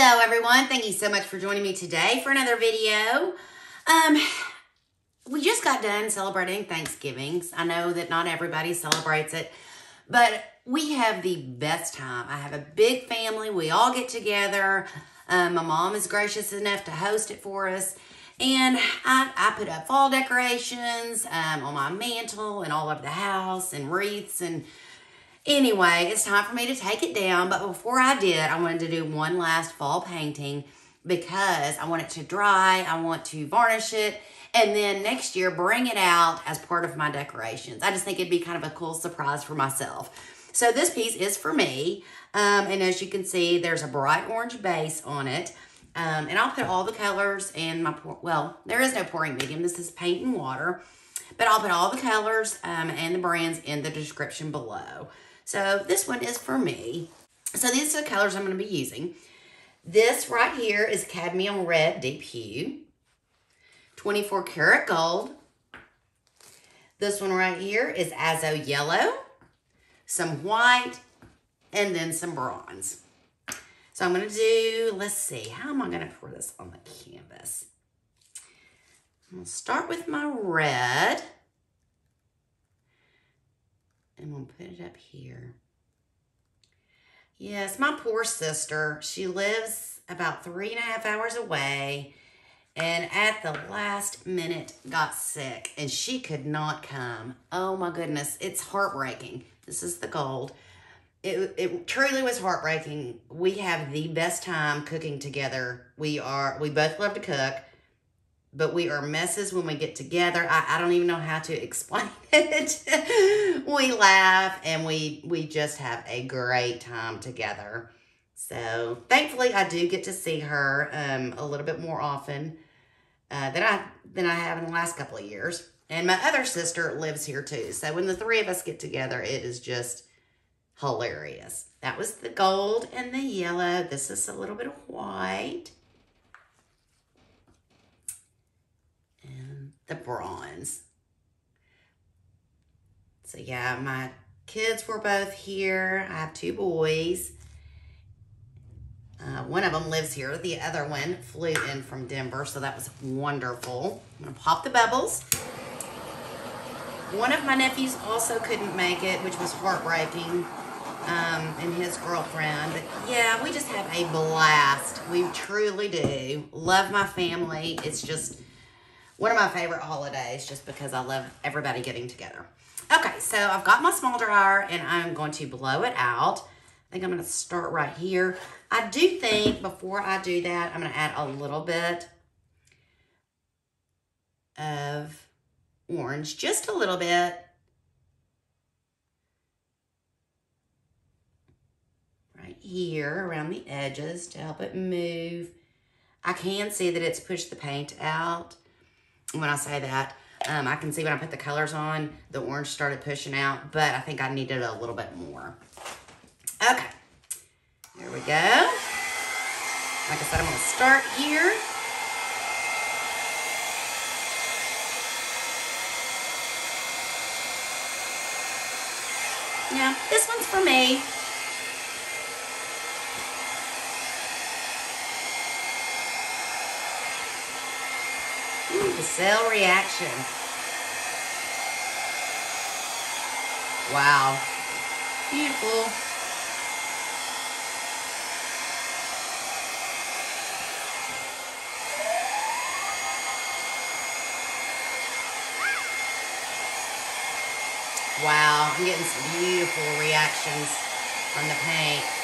Hello everyone, thank you so much for joining me today for another video. Um, we just got done celebrating Thanksgiving. I know that not everybody celebrates it, but we have the best time. I have a big family, we all get together. Um, my mom is gracious enough to host it for us. And I, I put up fall decorations um, on my mantle and all over the house and wreaths and Anyway, it's time for me to take it down. But before I did, I wanted to do one last fall painting because I want it to dry. I want to varnish it. And then next year, bring it out as part of my decorations. I just think it'd be kind of a cool surprise for myself. So this piece is for me. Um, and as you can see, there's a bright orange base on it. Um, and I'll put all the colors in my, well, there is no pouring medium. This is paint and water. But I'll put all the colors um, and the brands in the description below. So this one is for me. So these are the colors I'm going to be using. This right here is cadmium red deep hue. 24 karat gold. This one right here is azo yellow, some white, and then some bronze. So I'm going to do, let's see, how am I going to pour this on the canvas? I'm going to start with my red and we'll put it up here. Yes, my poor sister. She lives about three and a half hours away and at the last minute got sick and she could not come. Oh my goodness, it's heartbreaking. This is the gold. It, it truly was heartbreaking. We have the best time cooking together. We are, we both love to cook but we are messes when we get together. I, I don't even know how to explain it. we laugh and we we just have a great time together. So thankfully, I do get to see her um, a little bit more often uh, than I than I have in the last couple of years. And my other sister lives here too. So when the three of us get together, it is just hilarious. That was the gold and the yellow. This is a little bit of white. The bronze. So yeah, my kids were both here. I have two boys. Uh, one of them lives here. The other one flew in from Denver, so that was wonderful. I'm to pop the bubbles. One of my nephews also couldn't make it, which was heartbreaking, um, and his girlfriend. But yeah, we just have a blast. We truly do. Love my family. It's just one of my favorite holidays just because I love everybody getting together. Okay, so I've got my small dryer and I'm going to blow it out. I think I'm going to start right here. I do think before I do that, I'm going to add a little bit of orange, just a little bit. Right here around the edges to help it move. I can see that it's pushed the paint out when I say that. Um, I can see when I put the colors on, the orange started pushing out, but I think I needed a little bit more. Okay, there we go. Like I said, I'm gonna start here. Yeah, this one's for me. the cell reaction. Wow. Beautiful. Wow, I'm getting some beautiful reactions from the paint.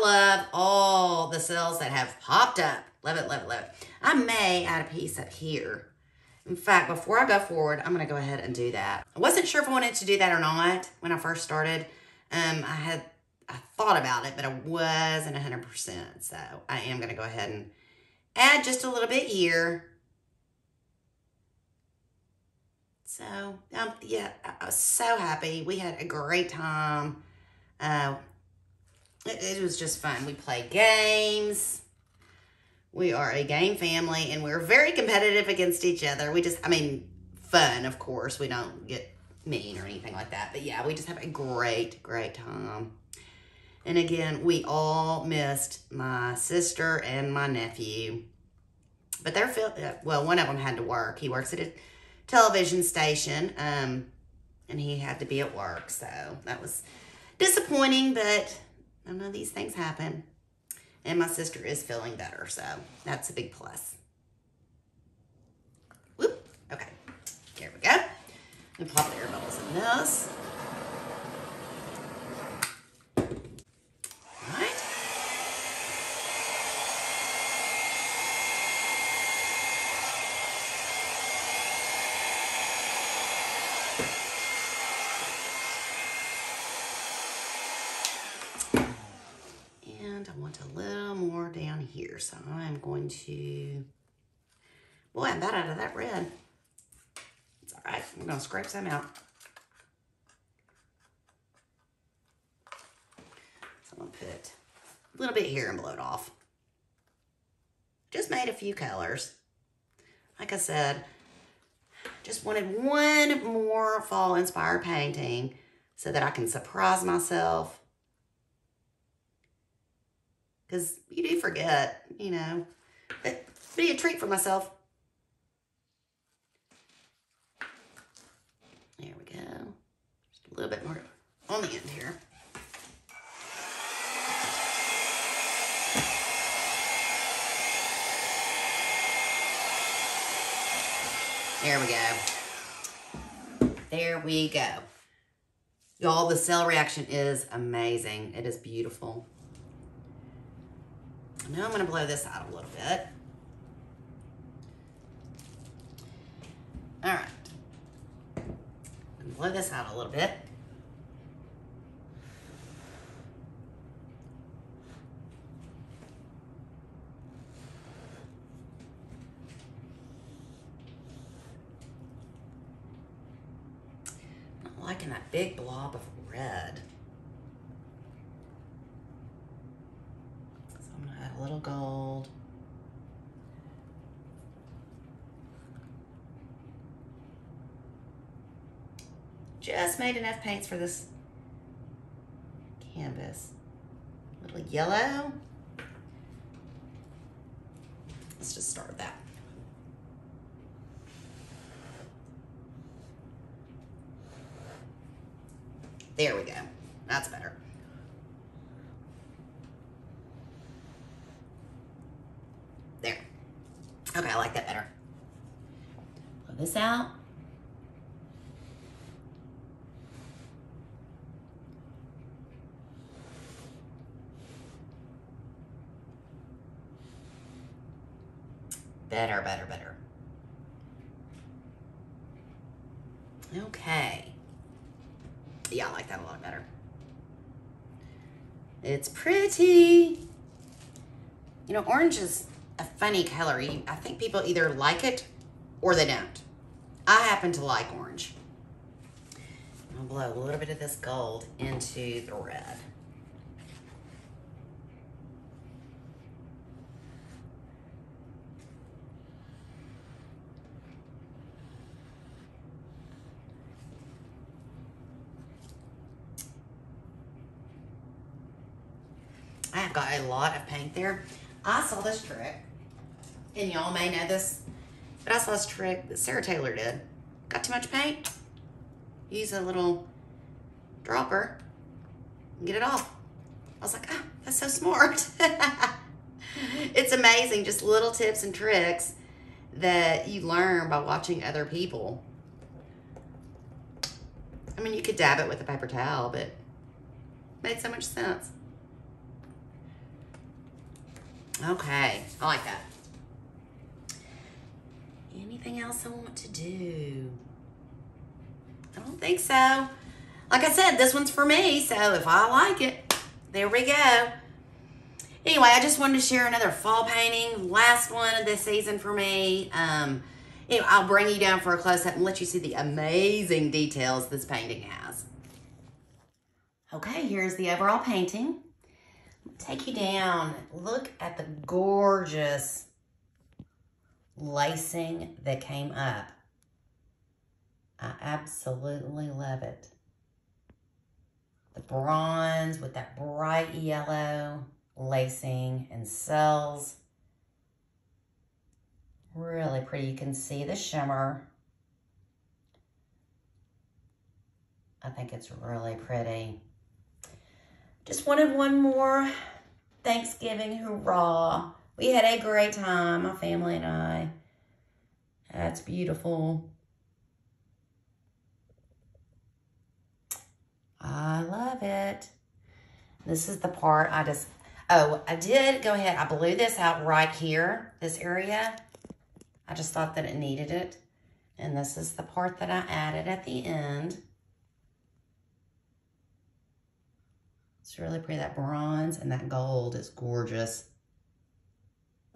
Love all the cells that have popped up. Love it, love it, love it. I may add a piece up here. In fact, before I go forward, I'm going to go ahead and do that. I wasn't sure if I wanted to do that or not when I first started. Um, I had I thought about it, but I wasn't 100%. So I am going to go ahead and add just a little bit here. So, um, yeah, I was so happy. We had a great time. Uh, it, it was just fun. We play games. We are a game family and we're very competitive against each other. We just, I mean, fun, of course. We don't get mean or anything like that. But yeah, we just have a great, great time. And again, we all missed my sister and my nephew. But they're, uh, well, one of them had to work. He works at a television station, um, and he had to be at work. So that was disappointing, but I know these things happen. And my sister is feeling better, so that's a big plus. Whoop. Okay. There we go. And pop the air bubbles in this. Here. So I'm going to, boy, I'm about out of that red. It's all right. I'm going to scrape some out. So I'm going to put a little bit here and blow it off. Just made a few colors. Like I said, just wanted one more fall inspired painting so that I can surprise myself because you do forget, you know. But be a treat for myself. There we go. Just a little bit more on the end here. There we go. There we go. Y'all, the cell reaction is amazing. It is beautiful. Now I'm going to blow this out a little bit. All right. Blow this out a little bit. Not liking that big blob of red. Gold. Just made enough paints for this canvas. A little yellow. Let's just start that. There we go. That's better. Okay, I like that better. Pull this out. Better, better, better. Okay. Yeah, I like that a lot better. It's pretty. You know, orange is a funny color. I think people either like it or they don't. I happen to like orange. I'll blow a little bit of this gold into the red. I have got a lot of paint there. I saw this trick and y'all may know this, but I saw this trick that Sarah Taylor did. Got too much paint? Use a little dropper and get it off. I was like, oh, that's so smart. it's amazing, just little tips and tricks that you learn by watching other people. I mean, you could dab it with a paper towel, but made so much sense. Okay, I like that. Anything else I want to do? I don't think so. Like I said, this one's for me, so if I like it, there we go. Anyway, I just wanted to share another fall painting, last one of this season for me. Um, anyway, I'll bring you down for a close-up and let you see the amazing details this painting has. Okay, here's the overall painting. Take you down. Look at the gorgeous lacing that came up. I absolutely love it. The bronze with that bright yellow lacing and cells. Really pretty. You can see the shimmer. I think it's really pretty. Just wanted one more Thanksgiving hurrah. We had a great time, my family and I. That's beautiful. I love it. This is the part I just, oh, I did go ahead. I blew this out right here, this area. I just thought that it needed it. And this is the part that I added at the end. It's really pretty. That bronze and that gold is gorgeous.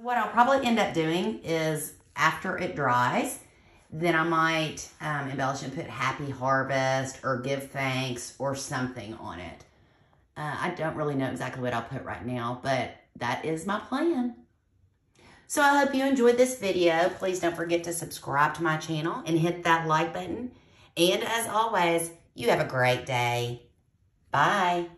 What I'll probably end up doing is after it dries, then I might um, embellish and put happy harvest or give thanks or something on it. Uh, I don't really know exactly what I'll put right now, but that is my plan. So I hope you enjoyed this video. Please don't forget to subscribe to my channel and hit that like button. And as always, you have a great day. Bye.